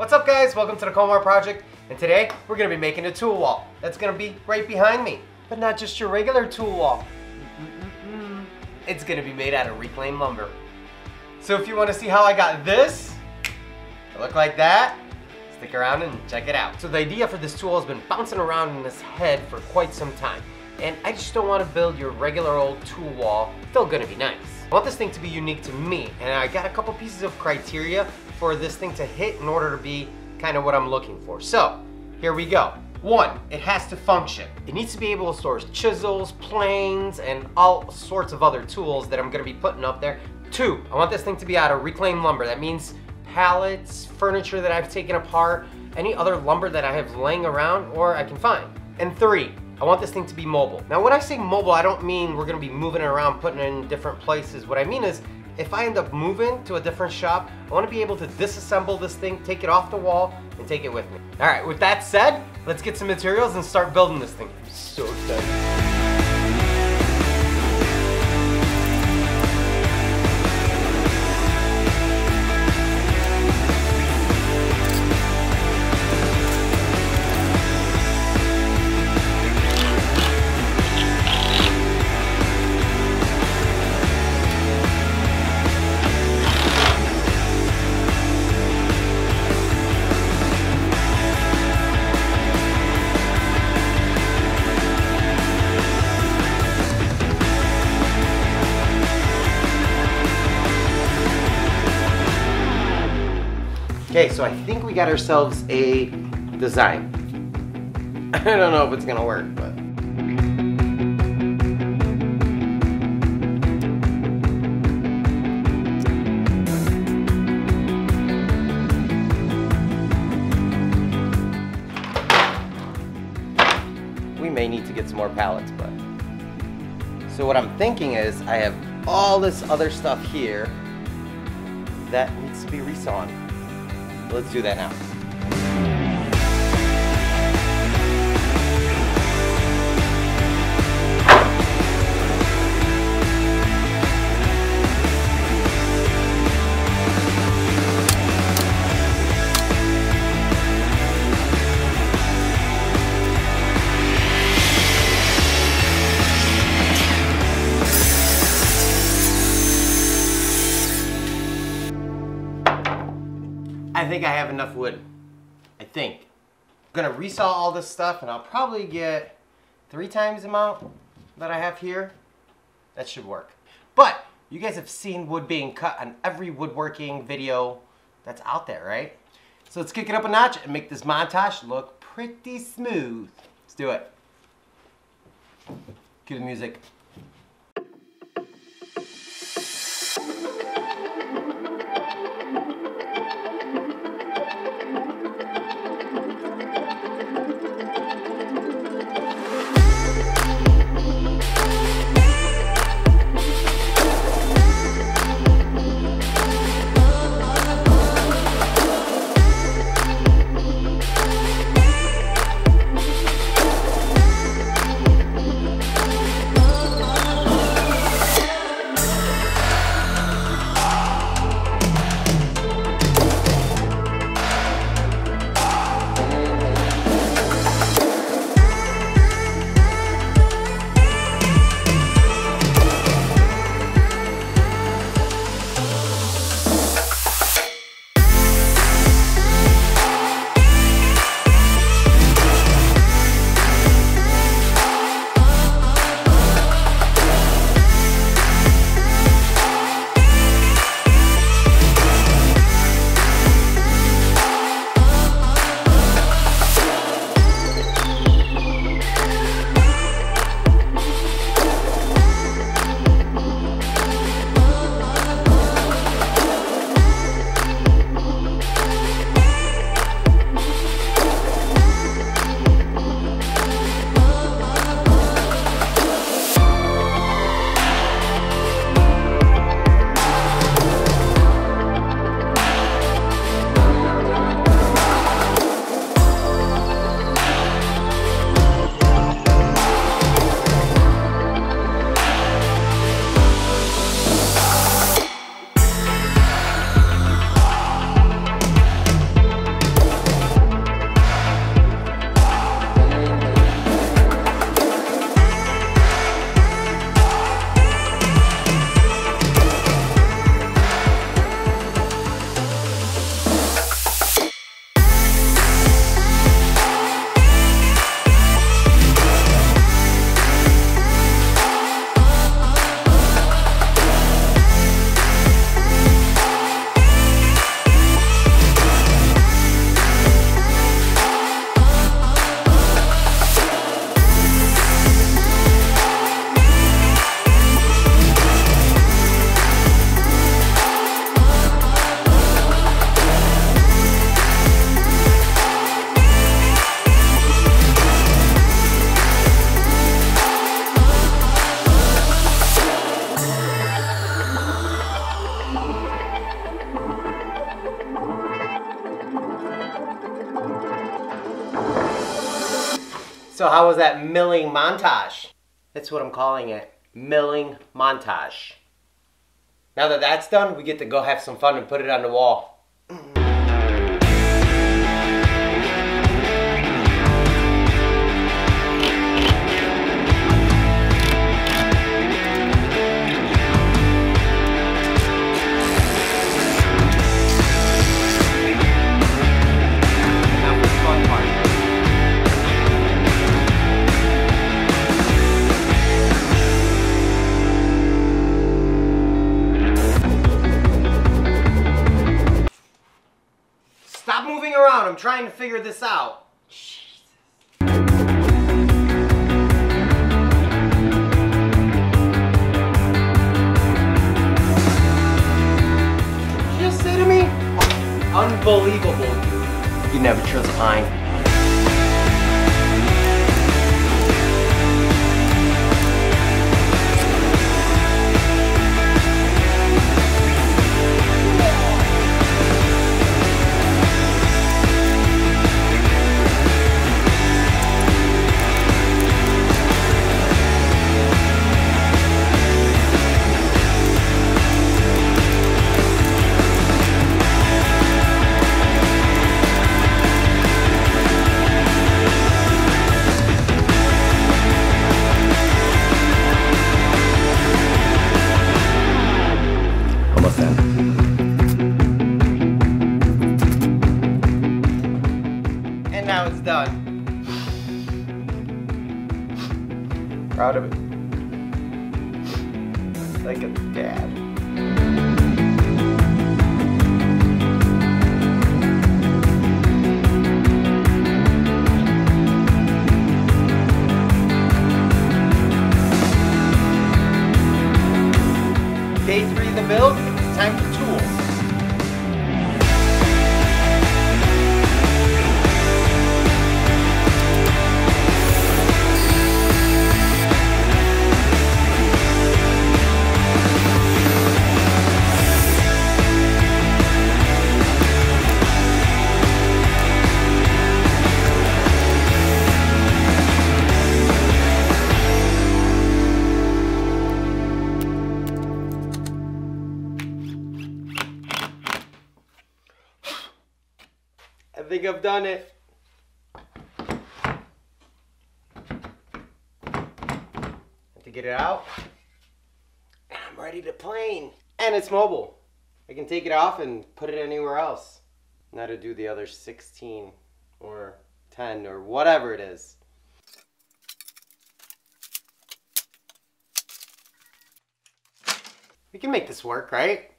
What's up guys? Welcome to the Komar Project and today we're going to be making a tool wall that's going to be right behind me. But not just your regular tool wall. It's going to be made out of reclaimed lumber. So if you want to see how I got this look like that, stick around and check it out. So the idea for this tool has been bouncing around in this head for quite some time. And I just don't want to build your regular old tool wall. Still going to be nice. I want this thing to be unique to me and I got a couple pieces of criteria for this thing to hit in order to be kind of what I'm looking for. So here we go. One, it has to function. It needs to be able to store chisels, planes, and all sorts of other tools that I'm gonna be putting up there. Two, I want this thing to be out of reclaimed lumber. That means pallets, furniture that I've taken apart, any other lumber that I have laying around or I can find. And three, I want this thing to be mobile. Now when I say mobile, I don't mean we're gonna be moving it around, putting it in different places. What I mean is if I end up moving to a different shop, I wanna be able to disassemble this thing, take it off the wall, and take it with me. All right, with that said, let's get some materials and start building this thing. I'm so excited. So I think we got ourselves a design. I don't know if it's gonna work, but. We may need to get some more pallets, but. So what I'm thinking is I have all this other stuff here that needs to be resawn. Let's do that now. I think I have enough wood. I think. I'm gonna resaw all this stuff and I'll probably get three times the amount that I have here. That should work. But you guys have seen wood being cut on every woodworking video that's out there, right? So let's kick it up a notch and make this montage look pretty smooth. Let's do it. Cue the music. So how was that milling montage? That's what I'm calling it. Milling montage. Now that that's done, we get to go have some fun and put it on the wall. Moving around. I'm trying to figure this out. Did you just say to me? Unbelievable, you. You never trust mine. Proud of it. I've done it. Have to get it out. And I'm ready to plane. And it's mobile. I can take it off and put it anywhere else. Now to do the other 16 or 10 or whatever it is. We can make this work, right?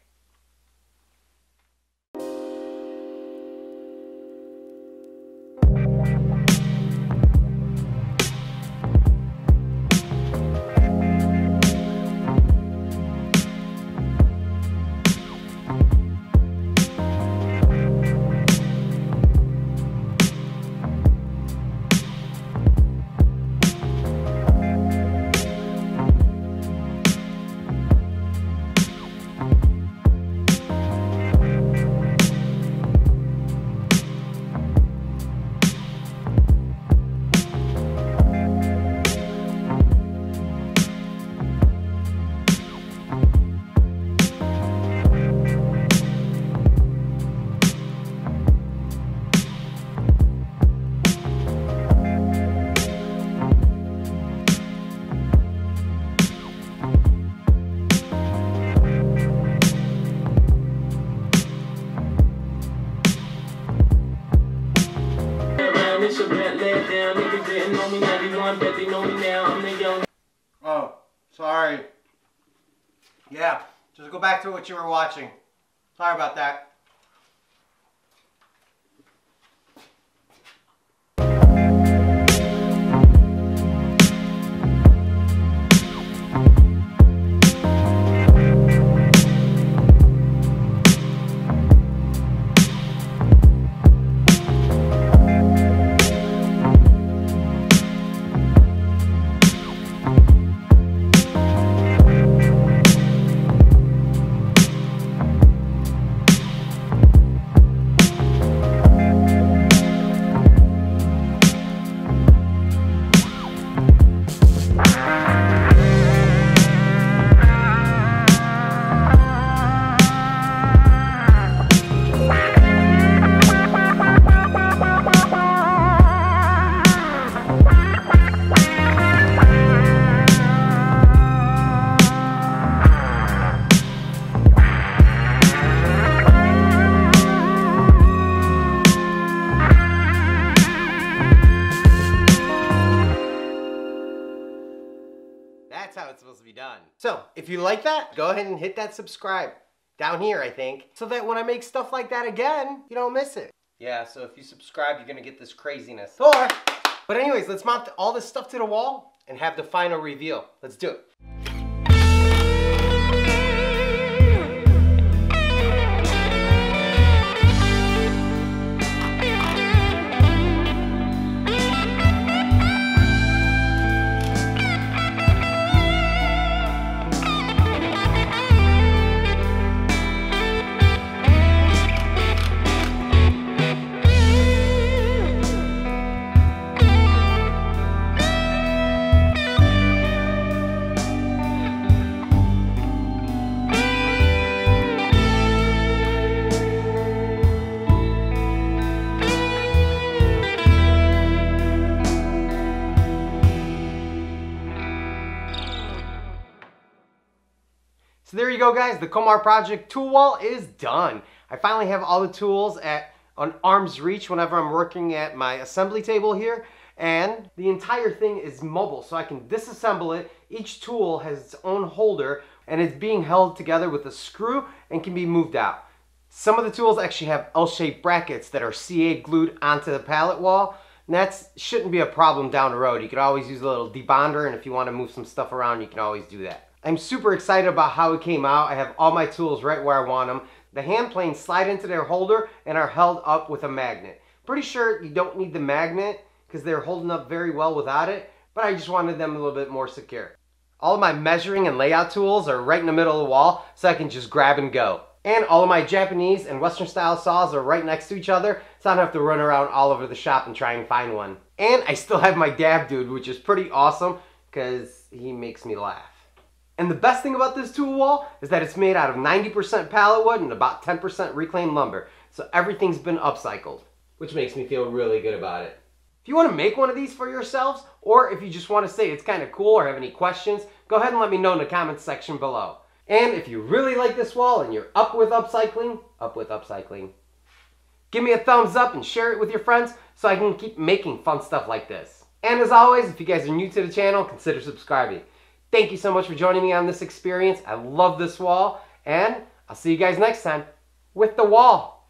It's your bet let down. Niggas didn't know me 91, bet they know me now. I'm the young. Oh, sorry. Yeah, just go back to what you were watching. Sorry about that. Be done. So if you like that, go ahead and hit that subscribe down here, I think, so that when I make stuff like that again, you don't miss it. Yeah, so if you subscribe, you're gonna get this craziness. Or, but anyways, let's mount all this stuff to the wall and have the final reveal. Let's do it. So there you go guys, the Komar Project tool wall is done. I finally have all the tools at an arm's reach whenever I'm working at my assembly table here and the entire thing is mobile so I can disassemble it. Each tool has its own holder and it's being held together with a screw and can be moved out. Some of the tools actually have L-shaped brackets that are CA glued onto the pallet wall and that shouldn't be a problem down the road. You could always use a little debonder and if you want to move some stuff around you can always do that. I'm super excited about how it came out. I have all my tools right where I want them. The hand planes slide into their holder and are held up with a magnet. Pretty sure you don't need the magnet because they're holding up very well without it, but I just wanted them a little bit more secure. All of my measuring and layout tools are right in the middle of the wall so I can just grab and go. And all of my Japanese and Western style saws are right next to each other so I don't have to run around all over the shop and try and find one. And I still have my dab dude, which is pretty awesome because he makes me laugh. And the best thing about this tool wall is that it's made out of 90% pallet wood and about 10% reclaimed lumber. So everything's been upcycled, which makes me feel really good about it. If you want to make one of these for yourselves, or if you just want to say it's kind of cool or have any questions, go ahead and let me know in the comments section below. And if you really like this wall and you're up with upcycling, up with upcycling, give me a thumbs up and share it with your friends so I can keep making fun stuff like this. And as always, if you guys are new to the channel, consider subscribing. Thank you so much for joining me on this experience. I love this wall, and I'll see you guys next time with the wall.